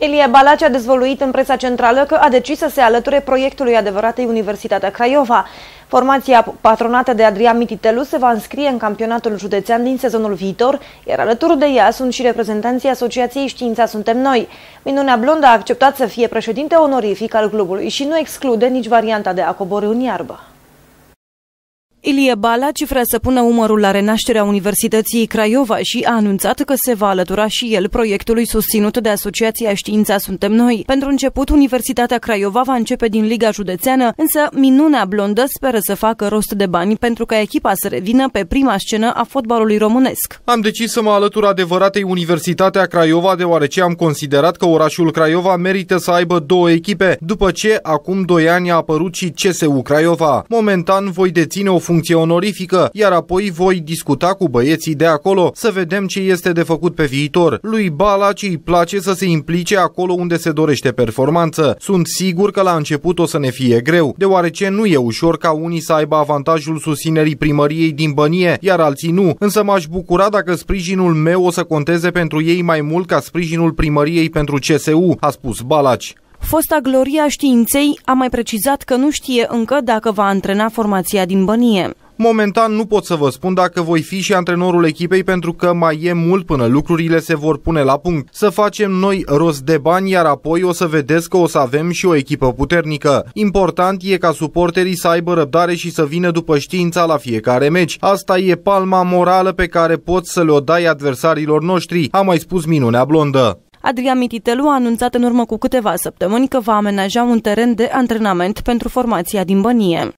Elie Balaci a dezvoluit în presa centrală că a decis să se alăture proiectului adevăratei Universitatea Craiova. Formația patronată de Adrian Mititelu se va înscrie în campionatul județean din sezonul viitor, iar alături de ea sunt și reprezentanții Asociației Știința Suntem Noi. Minunea Blondă a acceptat să fie președinte onorific al clubului și nu exclude nici varianta de a coborî în iarbă. Ilie Bala cifră să pună umărul la renașterea Universității Craiova și a anunțat că se va alătura și el proiectului susținut de Asociația Știința Suntem Noi. Pentru început, Universitatea Craiova va începe din Liga Județeană, însă minunea blondă speră să facă rost de bani pentru ca echipa să revină pe prima scenă a fotbalului românesc. Am decis să mă alătur adevăratei Universitatea Craiova deoarece am considerat că orașul Craiova merită să aibă două echipe, după ce acum doi ani a apărut și CSU Craiova. Momentan voi deține o funcție onorifică, iar apoi voi discuta cu băieții de acolo să vedem ce este de făcut pe viitor. Lui Balaci îi place să se implice acolo unde se dorește performanță. Sunt sigur că la început o să ne fie greu, deoarece nu e ușor ca unii să aibă avantajul susținerii primăriei din bănie, iar alții nu. Însă m-aș bucura dacă sprijinul meu o să conteze pentru ei mai mult ca sprijinul primăriei pentru CSU, a spus Balaci. Fosta Gloria Științei a mai precizat că nu știe încă dacă va antrena formația din Bănie. Momentan nu pot să vă spun dacă voi fi și antrenorul echipei pentru că mai e mult până lucrurile se vor pune la punct. Să facem noi rost de bani, iar apoi o să vedeți că o să avem și o echipă puternică. Important e ca suporterii să aibă răbdare și să vină după știința la fiecare meci. Asta e palma morală pe care poți să le-o dai adversarilor noștri, a mai spus minunea blondă. Adrian Mititelu a anunțat în urmă cu câteva săptămâni că va amenaja un teren de antrenament pentru formația din Bănie.